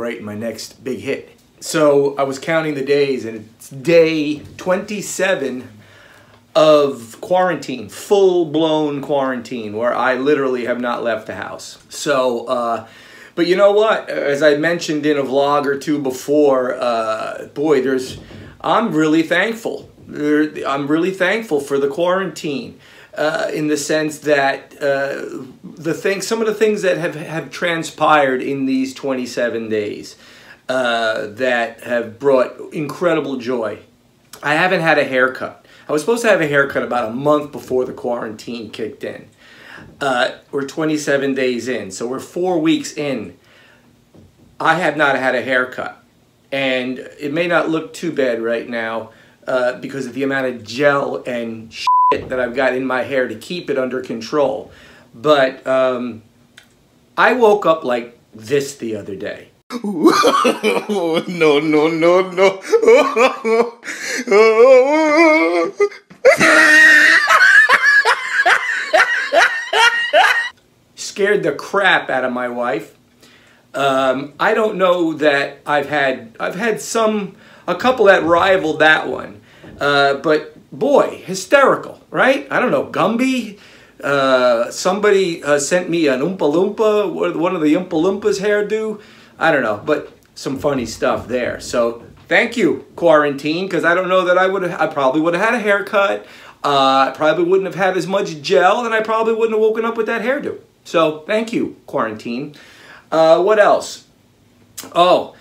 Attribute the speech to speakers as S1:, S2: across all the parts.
S1: writing my next big hit. So I was counting the days, and it's day 27 of quarantine, full blown quarantine, where I literally have not left the house. So, uh, but you know what? As I mentioned in a vlog or two before, uh, boy, there's, I'm really thankful. I'm really thankful for the quarantine. Uh, in the sense that uh, the thing, some of the things that have, have transpired in these 27 days uh, that have brought incredible joy. I haven't had a haircut. I was supposed to have a haircut about a month before the quarantine kicked in. Uh, we're 27 days in, so we're four weeks in. I have not had a haircut. And it may not look too bad right now uh, because of the amount of gel and shit that I've got in my hair to keep it under control. But um, I woke up like this the other day.
S2: no, no, no, no.
S1: Scared the crap out of my wife. Um, I don't know that I've had, I've had some, a couple that rivaled that one. Uh, but boy, hysterical, right? I don't know, Gumby? Uh, somebody uh, sent me an Oompa Loompa, one of the Oompa Loompas hairdo. I don't know, but some funny stuff there. So thank you, quarantine, because I don't know that I would I probably would have had a haircut. Uh, I probably wouldn't have had as much gel, and I probably wouldn't have woken up with that hairdo. So thank you, quarantine. Uh, what else? Oh,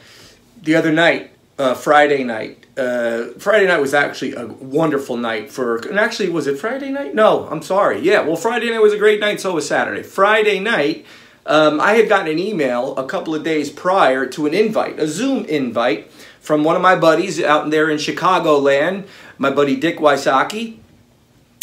S1: the other night, uh, Friday night. Uh, Friday night was actually a wonderful night for, and actually, was it Friday night? No, I'm sorry. Yeah, well, Friday night was a great night, so was Saturday. Friday night, um, I had gotten an email a couple of days prior to an invite, a Zoom invite, from one of my buddies out there in Chicagoland, my buddy Dick Wysocki.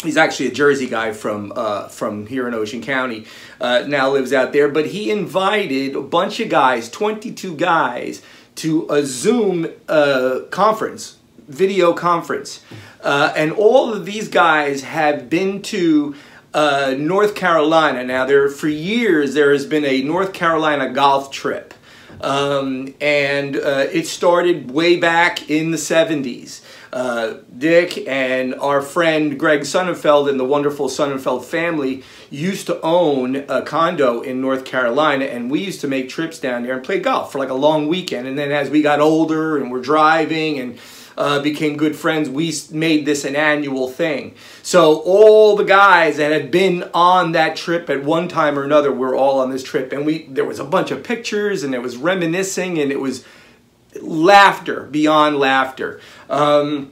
S1: He's actually a Jersey guy from uh, from here in Ocean County. Uh, now lives out there, but he invited a bunch of guys, 22 guys, to a Zoom uh, conference, video conference, uh, and all of these guys have been to uh, North Carolina. Now, there for years there has been a North Carolina golf trip, um, and uh, it started way back in the 70s. Uh, Dick and our friend Greg Sonnenfeld and the wonderful Sonnenfeld family used to own a condo in North Carolina, and we used to make trips down there and play golf for like a long weekend. And then as we got older and we're driving and uh, became good friends, we made this an annual thing. So all the guys that had been on that trip at one time or another were all on this trip. And we there was a bunch of pictures and it was reminiscing and it was laughter beyond laughter. Um,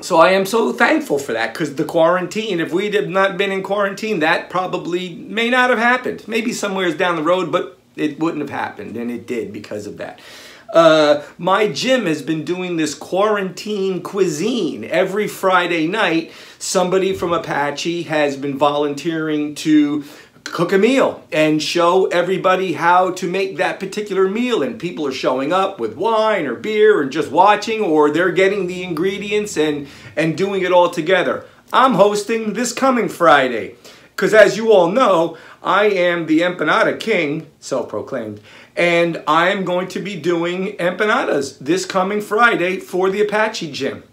S1: so I am so thankful for that because the quarantine, if we had not been in quarantine, that probably may not have happened. Maybe somewheres down the road, but it wouldn't have happened, and it did because of that. Uh, my gym has been doing this quarantine cuisine. Every Friday night, somebody from Apache has been volunteering to cook a meal and show everybody how to make that particular meal. And people are showing up with wine or beer and just watching, or they're getting the ingredients and, and doing it all together. I'm hosting this coming Friday. Because as you all know, I am the empanada king, self-proclaimed, and I'm going to be doing empanadas this coming Friday for the Apache Gym.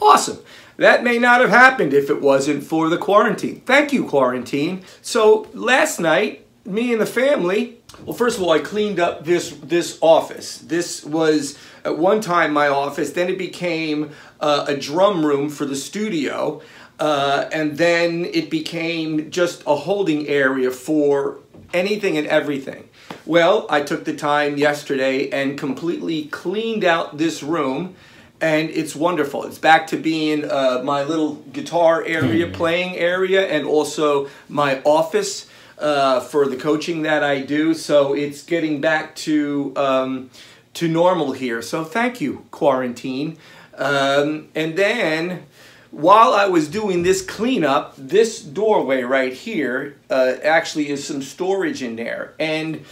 S1: Awesome. That may not have happened if it wasn't for the quarantine. Thank you, quarantine. So last night, me and the family, well, first of all, I cleaned up this, this office. This was at one time my office, then it became uh, a drum room for the studio, uh, and then it became just a holding area for anything and everything. Well, I took the time yesterday and completely cleaned out this room and it's wonderful. It's back to being uh, my little guitar area, mm-hmm. playing area, and also my office uh, for the coaching that I do. So it's getting back to um, to normal here. So thank you, quarantine. Um, and then while I was doing this cleanup, this doorway right here uh, actually is some storage in there, and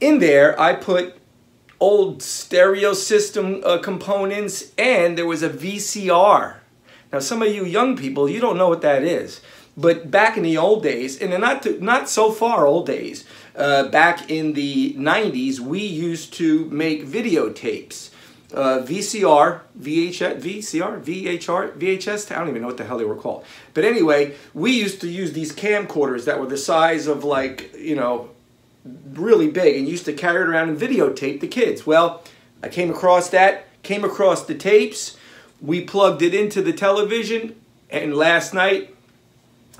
S1: in there I put old stereo system uh, components, and there was a VCR. Now, some of you young people, you don't know what that is. But back in the old days, and not, to, not so far old days, uh, back in the 90s, we used to make videotapes. Uh, VCR, VHS, VCR, VHR, VHS, I don't even know what the hell they were called. But anyway, we used to use these camcorders that were the size of like, you know, really big and used to carry it around and videotape the kids. Well, I came across that, came across the tapes, we plugged it into the television, and last night,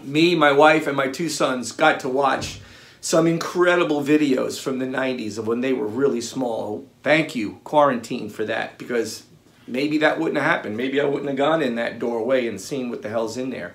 S1: me, my wife, and my two sons got to watch some incredible videos from the 90s of when they were really small. Thank you, quarantine, for that, because maybe that wouldn't have happened. Maybe I wouldn't have gone in that doorway and seen what the hell's in there.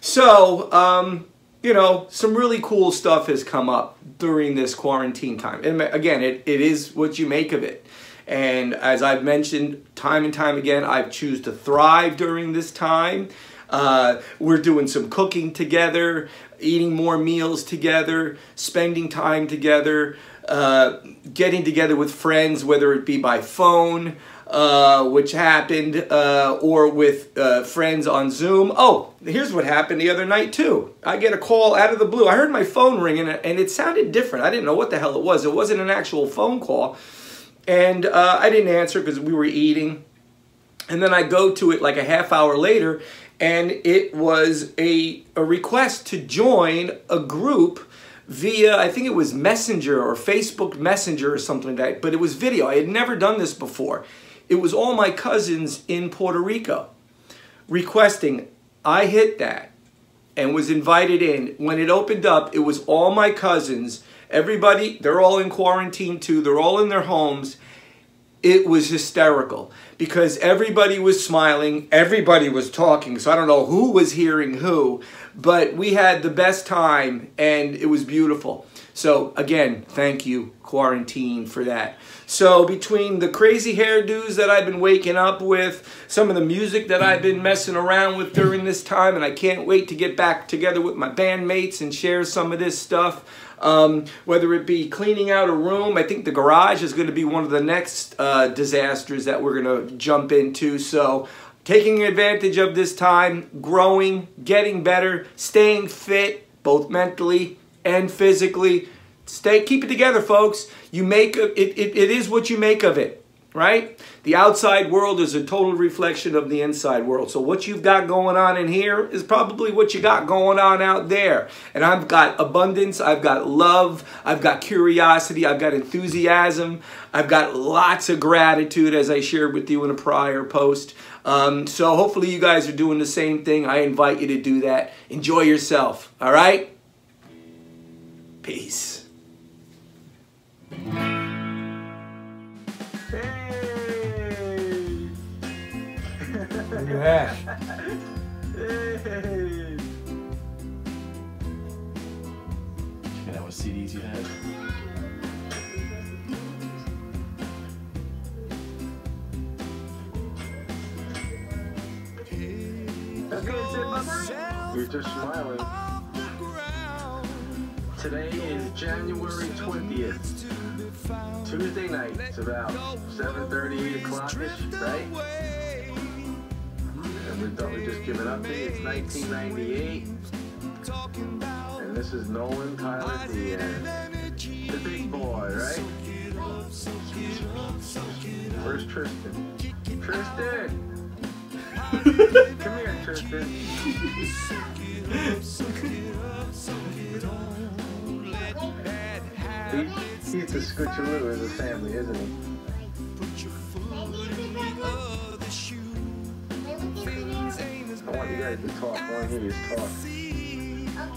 S1: So, um, you know, some really cool stuff has come up during this quarantine time. And again, it, it is what you make of it. And as I've mentioned time and time again, I've choose to thrive during this time. Uh, we're doing some cooking together, eating more meals together, spending time together, uh, getting together with friends, whether it be by phone, uh, which happened, uh, or with uh, friends on Zoom. Oh, here's what happened the other night too. I get a call out of the blue. I heard my phone ringing and it sounded different. I didn't know what the hell it was. It wasn't an actual phone call. And I didn't answer because we were eating. And then I go to it like a half hour later and it was a, a request to join a group via, I think it was Messenger or Facebook Messenger or something like that, but it was video. I had never done this before. It was all my cousins in Puerto Rico requesting. I hit that and was invited in. When it opened up, it was all my cousins. Everybody, they're all in quarantine too. They're all in their homes. It was hysterical because everybody was smiling, everybody was talking. So I don't know who was hearing who, but we had the best time and it was beautiful. So again, thank you, quarantine, for that. So between the crazy hairdos that I've been waking up with, some of the music that I've been messing around with during this time, and I can't wait to get back together with my bandmates and share some of this stuff. Um, whether it be cleaning out a room, I think the garage is going to be one of the next uh, disasters that we're going to jump into. So taking advantage of this time, growing, getting better, staying fit, both mentally and physically. Stay, keep it together, folks. You make it, it, it is what you make of it, right? The outside world is a total reflection of the inside world. So what you've got going on in here is probably what you got going on out there. And I've got abundance, I've got love, I've got curiosity, I've got enthusiasm, I've got lots of gratitude as I shared with you in a prior post. Um, so hopefully you guys are doing the same thing. I invite you to do that. Enjoy yourself, all right? Peace.
S3: New hash.
S4: Hey. You know what CDs you had?
S5: You're just smiling. Today is January 20th. Tuesday night. It's about 7.30, 8 o'clock-ish, right? And we thought we'd just give an update. It's 1998. And this is Nolan Tyler Diaz. The big boy, right? Where's Tristan? Tristan! Come here, Tristan. He, he's a scoochalooo in the family, isn't he? I want you guys to talk. I want to hear you talk. I